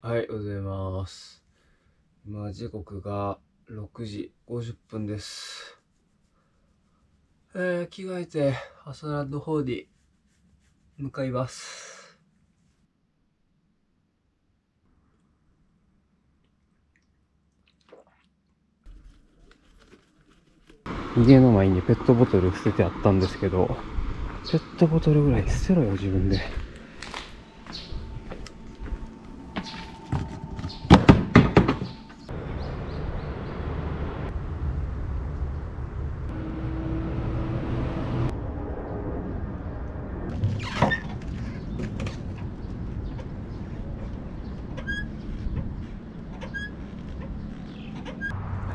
はい、おはようございます。今、時刻が6時50分です。えー、着替えて、朝ランの方に向かいます。家の前にペットボトル捨ててあったんですけど、ペットボトルぐらい捨てろよ、自分で。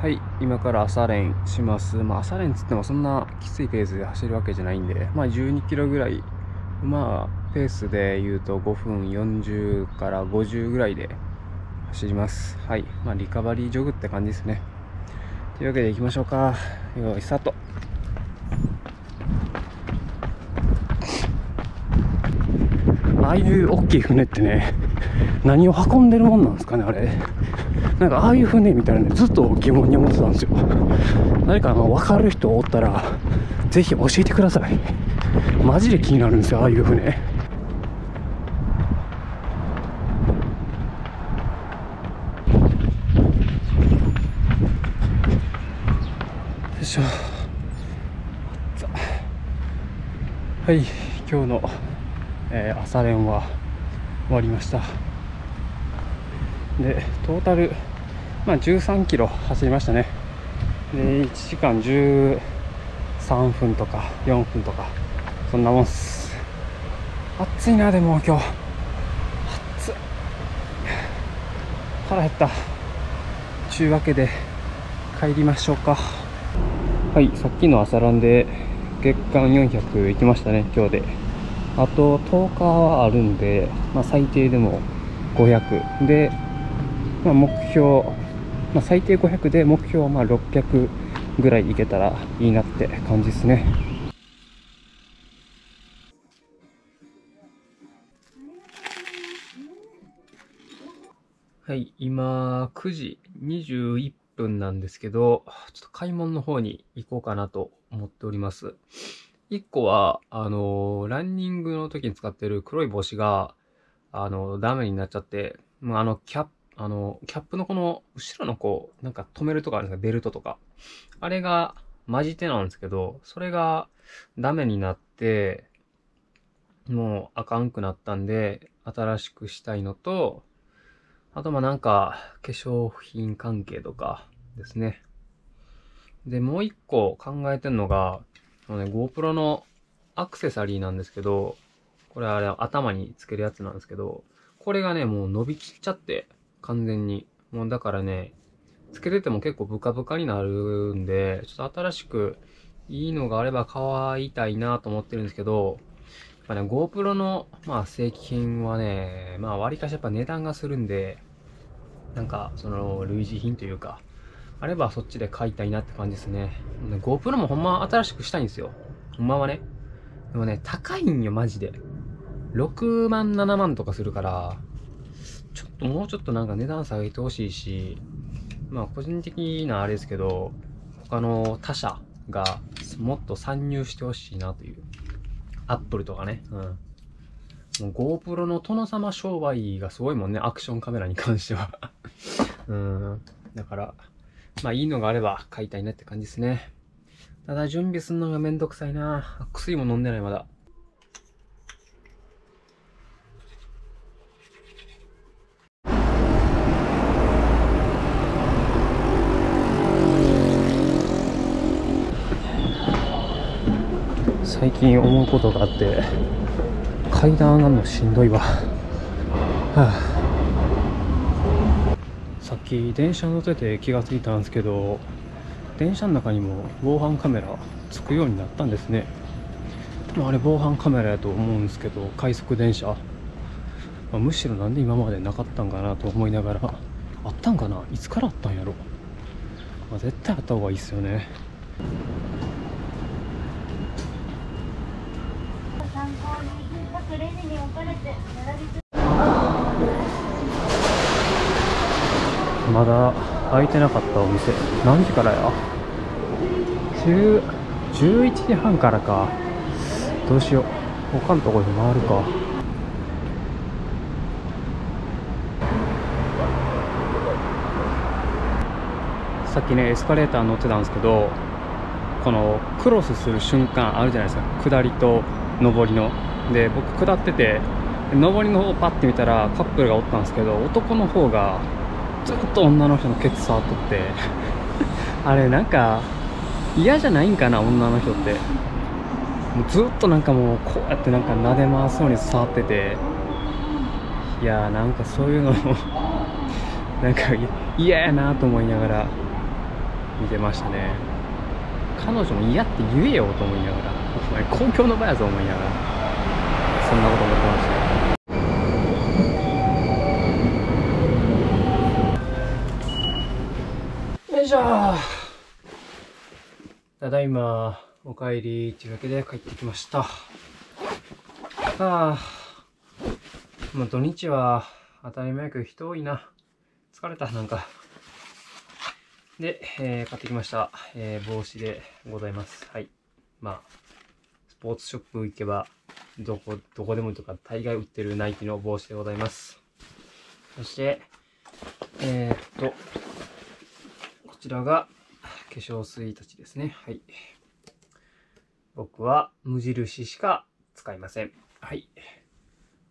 はい、今から朝練します。まあ、朝練つってもそんなきついペースで走るわけじゃないんで、まあ、12キロぐらい、まあ、ペースで言うと5分40から50ぐらいで走ります。はい、まあ、リカバリージョグって感じですね。というわけで行きましょうか。よい、スタート。ああいう大きい船ってね、何を運んでるもんなんですかね、あれ。なんかああいう船みたいなね、ずっと疑問に思ってたんですよ。何かあの、分かる人おったら、ぜひ教えてください。マジで気になるんですよ、ああいう船。よいしょ。はい、今日の、えー、朝練は終わりました。で、トータルまあ、13キロ走りましたね。で1時間13分とか4分とかそんなもんっす。暑いなでも今日。暑い腹減った。ちゅうわけで帰りましょうか。はいさっきの朝ランで月間400行きましたね今日で。あと10日はあるんで、まあ、最低でも500で、まあ、目標まあ、最低500で目標はまあ600ぐらいいけたらいいなって感じですね。はい、今9時21分なんですけど、ちょっと買い物の方に行こうかなと思っております。1個は、あのー、ランニングの時に使ってる黒い帽子が、あのー、ダメになっちゃって、もうあの、キャッあの、キャップのこの、後ろのこう、なんか止めるとかあるんですか、ベルトとか。あれが、混じってなんですけど、それがダメになって、もうあかんくなったんで、新しくしたいのと、あとまあなんか、化粧品関係とかですね。で、もう一個考えてんのが、あのね、GoPro のアクセサリーなんですけど、これあれ頭につけるやつなんですけど、これがね、もう伸びきっちゃって、完全に。もうだからね、つけてても結構ブカブカになるんで、ちょっと新しくいいのがあれば買いたいなと思ってるんですけど、やっぱね、GoPro の、まあ、正規品はね、まあ、割かしやっぱ値段がするんで、なんか、その、類似品というか、あればそっちで買いたいなって感じですね。GoPro もほんま新しくしたいんですよ。ほんまはね。でもね、高いんよ、マジで。6万、7万とかするから、ちょっともうちょっとなんか値段下げてほしいし、まあ個人的なあれですけど、他の他社がもっと参入してほしいなという。アップルとかね。うん。GoPro の殿様商売がすごいもんね、アクションカメラに関しては うん。だから、まあいいのがあれば買いたいなって感じですね。ただ準備するのがめんどくさいな。薬も飲んでないまだ。最近思うことがあって階段上がるのしんどいわ、はあ、さっき電車乗ってて気がついたんですけど電車の中にも防犯カメラつくようになったんですね。あれ防犯カメラやと思うんですけど快速電車、まあ、むしろなんで今までなかったんかなと思いながらあったんかな？いつからあったんやろ、まあ、絶対あった方がいいっすよね。各レジに置かれて並びまだ開いてなかったお店。何時からや？10 11時半からか。どうしよう。他のところに回るか。さっきねエスカレーター乗ってたんですけどこのクロスする瞬間あるじゃないですか。下りと上りの。で僕下ってて上りの方をパッて見たらカップルがおったんですけど男の方がずっと女の人のケツ触っとって あれなんか嫌じゃないんかな女の人って。もうずっとなんかもうこうやってなんか撫で回すように触ってて。いやーなんかそういうのも なんか嫌やなと思いながら見てましたね。彼女も嫌って言えよと思いながらお前公共の場やぞ思いながら。そんなこと思ってましたよいしょ。ただいまお帰りというわけで帰ってきました。ああもう土日は当たり前やけど人多いな。疲れたなんか。で、えー、買ってきました、えー、帽子でございます。はい。まあポーツショップ行けばどこどこでもとか大概売ってるナイキの帽子でございますそしてえー、っとこちらが化粧水たちですね。はい。僕は無印しか使いません。はい。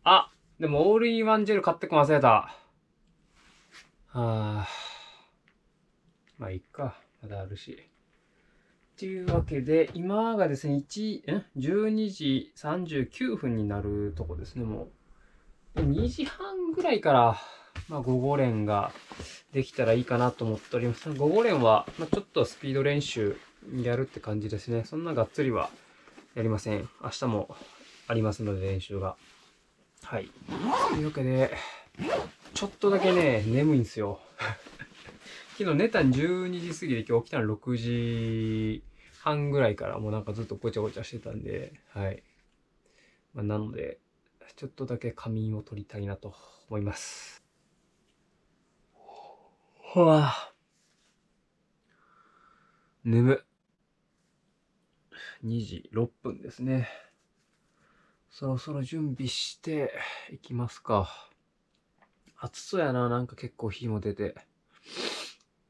あでもオールインワンジェル買ってく忘れた。はあ。まあいいか。まだあるし。というわけで、今がですね、1、ん ?12 時39分になるとこですね、もう。2時半ぐらいから、まあ、午後練ができたらいいかなと思っております。午後練は、まあ、ちょっとスピード練習やるって感じですね。そんながっつりはやりません。明日もありますので練習が。はい。というわけで、ちょっとだけね、眠いんですよ。昨日寝たん12時過ぎで今日起きたの6時半ぐらいからもうなんかずっとごちゃごちゃしてたんで、はい。まあ、なので、ちょっとだけ仮眠を取りたいなと思います。ほわ。眠。2時6分ですね。そろそろ準備していきますか。暑そうやな、なんか結構火も出て。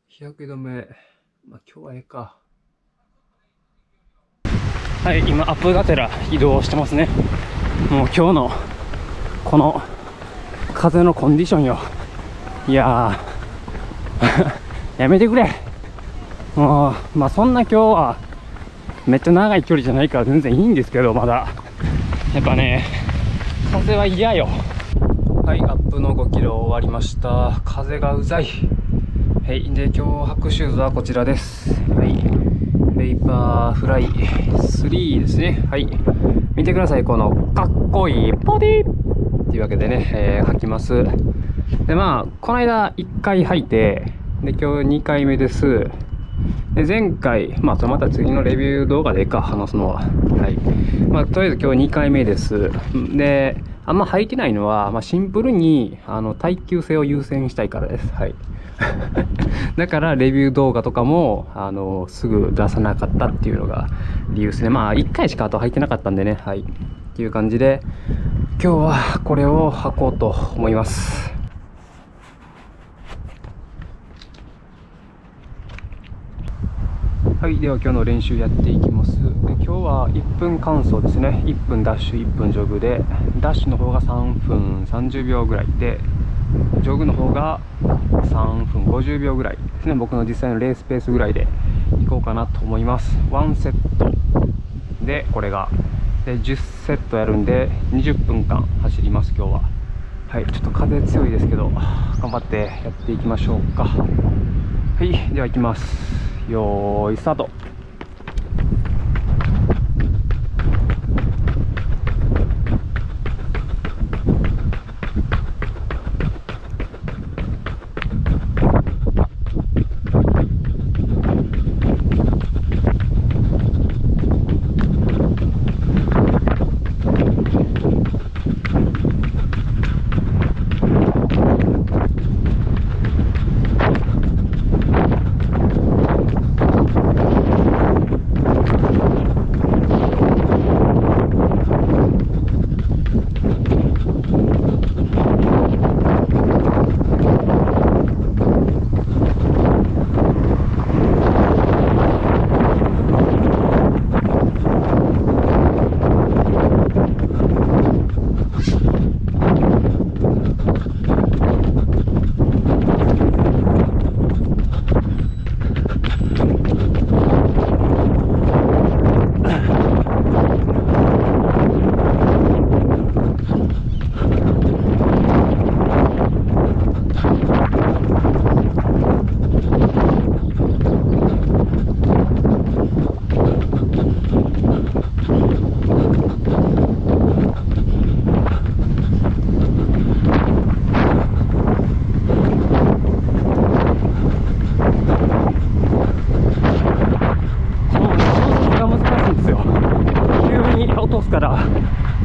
日焼け止め、まあ今日はええか。はい、今アップがてら移動してますね。もう今日のこの風のコンディションよ。いやー、やめてくれ。もうまあそんな今日はめっちゃ長い距離じゃないから全然いいんですけどまだ。やっぱね風は嫌よ。はいアップの5キロ終わりました。風がうざい。はいで今日履くシューズはこちらです。はい。ベイパーフライ3ですねはい見てくださいこのかっこいいボディというわけでね、えー、履きますで、まあ、この間1回履いて、で、今日2回目です。で、前回、まあ、そのまた次のレビュー動画でか、話すのは。はい。まあ、とりあえず今日2回目です。で、あんま履いてないのは、まあ、シンプルに、あの、耐久性を優先したいからです。はい。だから、レビュー動画とかも、あの、すぐ出さなかったっていうのが理由ですね。まあ、1回しかあと履いてなかったんでね。はい。っていう感じで、今日はこれを履こうと思います。はい、では今日の練習やっていきます。で今日は1分間走ですね。1分ダッシュ、1分ジョグで、ダッシュの方が3分30秒ぐらいで、ジョグの方が3分50秒ぐらいですね。僕の実際のレースペースぐらいでいこうかなと思います。1セットで、これが。で、10セットやるんで、20分間走ります、今日は。はい、ちょっと風強いですけど、頑張ってやっていきましょうか。はい、では行きます。よーいスタート。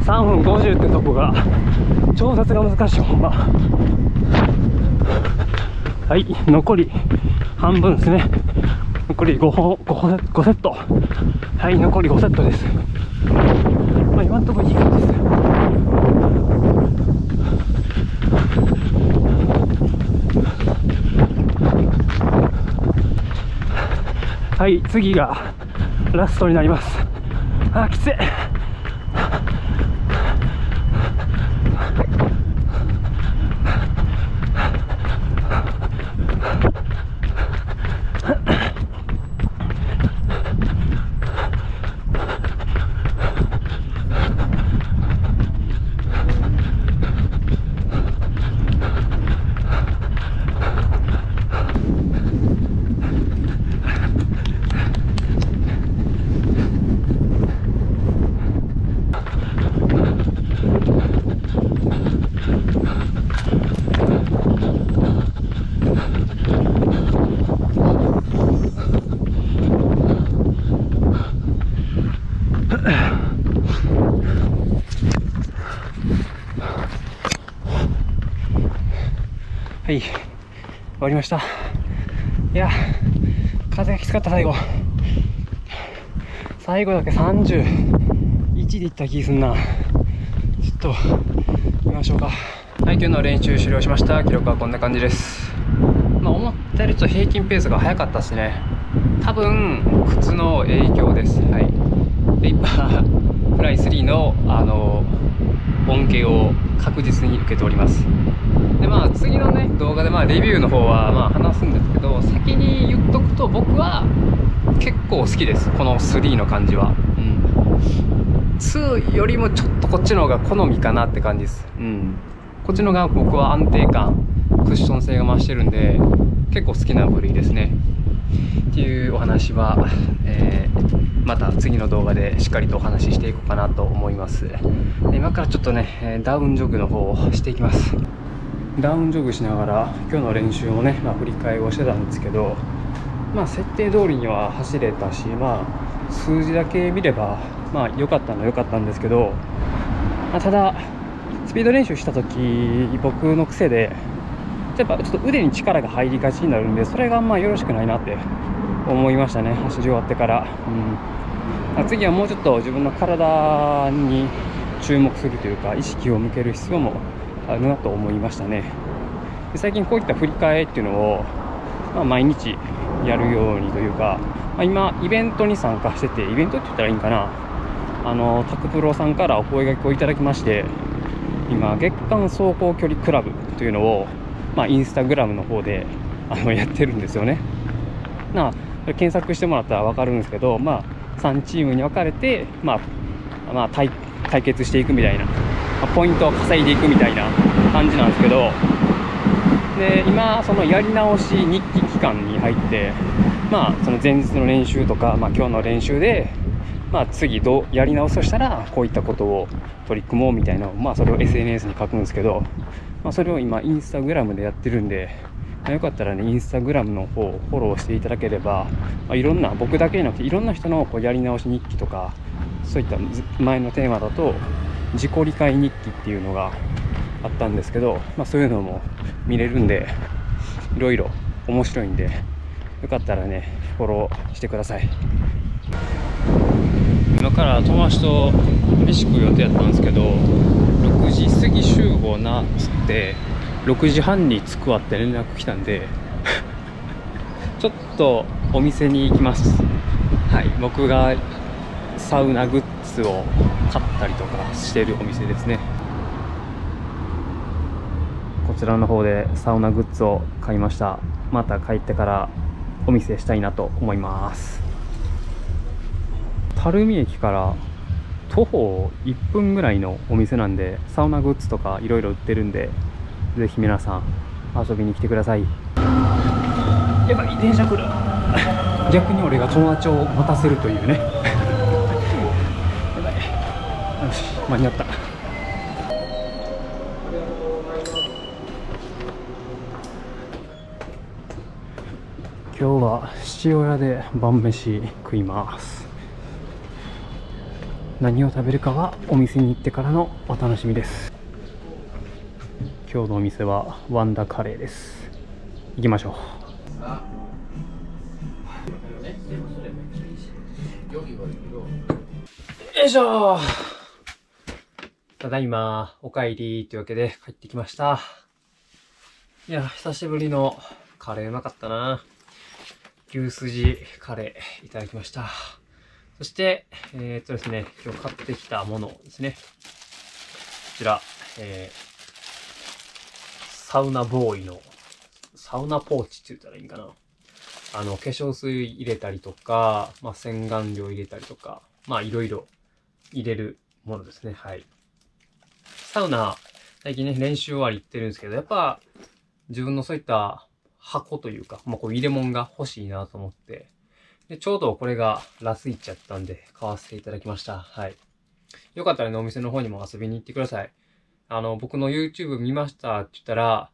発が調達が難しいほんま。はい残り半分ですね。残り5 5, 5セット。はい残り5セットです。まあ今んとこいい感じですはい次がラストになります。あきつい。い終わりました。いや風がきつかった最後。最後だけ31でいった気すんな。ちょっと見ましょうか。はい今日の練習終了しました。記録はこんな感じです。まあ思ったよりちょっと平均ペースが速かったですね。多分靴の影響です。はい。で今フライ3のあの恩恵を確実に受けておりますでまあ次のね動画でまあレビューの方はまあ話すんですけど先に言っとくと僕は結構好きです。この3の感じは。うん。2よりもちょっとこっちの方が好みかなって感じです。うん。こっちの方が僕は安定感クッション性が増してるんで結構好きな部類ですね。っていうお話は、えー、また次の動画でしっかりとお話ししていこうかなと思います。今からちょっとねダウンジョグの方をしていきます。ダウンジョグしながら今日の練習をね、まあ、振り返りをしてたんですけどまあ設定通りには走れたしまあ数字だけ見ればまあ良かったのは良かったんですけど、まあ、ただスピード練習した時僕の癖でやっぱちょっと腕に力が入りがちになるんでそれがまよろしくないなって思いましたね走り終わってから、うん、次はもうちょっと自分の体に注目するというか意識を向ける必要もあるなと思いましたね。で最近こういった振り替えっていうのを、まあ、毎日やるようにというか、まあ、今イベントに参加しててイベントって言ったらいいんかな。あのタクプロさんからお声がけをいただきまして今月間走行距離クラブというのを、まあ、インスタグラムの方であのやってるんですよね。な検索してもらったら分かるんですけど、まあ、3チームに分かれて、まあまあ、対対決していくみたいなポイントを稼いでいくみたいな感じなんですけどで今そのやり直し日記期間に入ってまあその前日の練習とか、まあ、今日の練習で、まあ、次どうやり直すとしたらこういったことを取り組もうみたいなまあそれを SNS に書くんですけど、まあ、それを今インスタグラムでやってるんで、まあ、よかったらねインスタグラムの方をフォローしていただければ、まあ、いろんな僕だけじゃなくていろんな人のこうやり直し日記とかそういった前のテーマだと自己理解日記っていうのがあったんですけど、まあ、そういうのも見れるんでいろいろ面白いんでよかったらねフォローしてください。今から友達と飯食う予定やったんですけど6時過ぎ集合なっつって6時半に着くわって連絡来たんで ちょっとお店に行きます。はい僕がサウナグッズを買ったりとかしてるお店ですね。こちらの方でサウナグッズを買いました。また帰ってからお見せしたいなと思います。垂水駅から徒歩1分ぐらいのお店なんでサウナグッズとかいろいろ売ってるんでぜひ皆さん遊びに来てください。やばい電車来る。逆に俺が友達を待たせるというね間に合った。今日は塩屋で晩飯食います。何を食べるかはお店に行ってからのお楽しみです。今日のお店はワンダカレーです。行きましょう。よいしょ。ただいまお帰りというわけで帰ってきましたいや久しぶりのカレーうまかったな牛すじカレーいただきましたそしてえー、っとですね今日買ってきたものですねこちらえーサウナボーイの、サウナポーチって言ったらいいんかな。あの、化粧水入れたりとか、まあ、洗顔料入れたりとか、まあ、いろいろ入れるものですね。はい。サウナ、最近ね、練習終わり行ってるんですけど、やっぱ、自分のそういった箱というか、まあ、こう入れ物が欲しいなと思って、で、ちょうどこれがラスイッチやったんで、買わせていただきました。はい。よかったらね、お店の方にも遊びに行ってください。あの、僕の YouTube 見ましたって言ったら、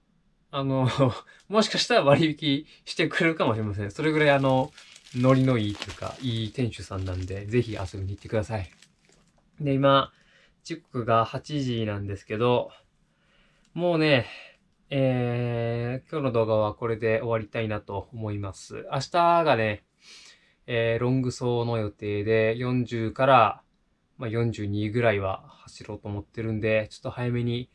あの、もしかしたら割引してくれるかもしれません。それぐらいあの、ノリのいいというか、いい店主さんなんで、ぜひ遊びに行ってください。で、今、チックが8時なんですけど、もうね、えー、今日の動画はこれで終わりたいなと思います。明日がね、えー、ロング走の予定で40からまあ、42ぐらいは走ろうと思ってるんで、ちょっと早めに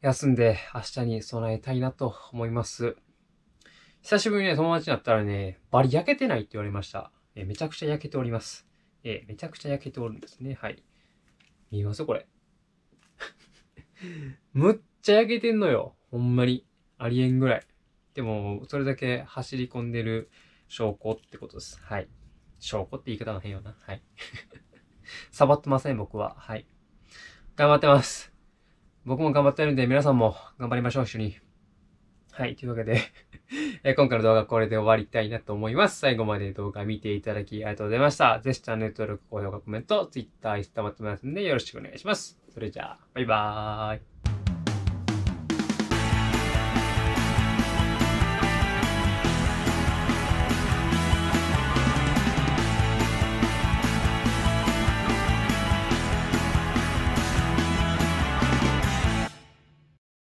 休んで明日に備えたいなと思います。久しぶりにね、友達になったらね、バリ焼けてないって言われました。えめちゃくちゃ焼けております。えーめちゃくちゃ焼けておるんですね。はい。見えますこれ。むっちゃ焼けてんのよ。ほんまに。ありえんぐらい。でも、それだけ走り込んでる証拠ってことです。はい。証拠って言い方が変よな。はい。サボってません、僕は。はい。頑張ってます。僕も頑張ってるんで、皆さんも頑張りましょう、一緒に。はい。というわけで え今回の動画はこれで終わりたいなと思います。最後まで動画見ていただきありがとうございました。ぜひチャンネル登録、高評価、コメント、Twitter、インスタもやってますんでよろしくお願いします。それじゃあ、バイバーイ。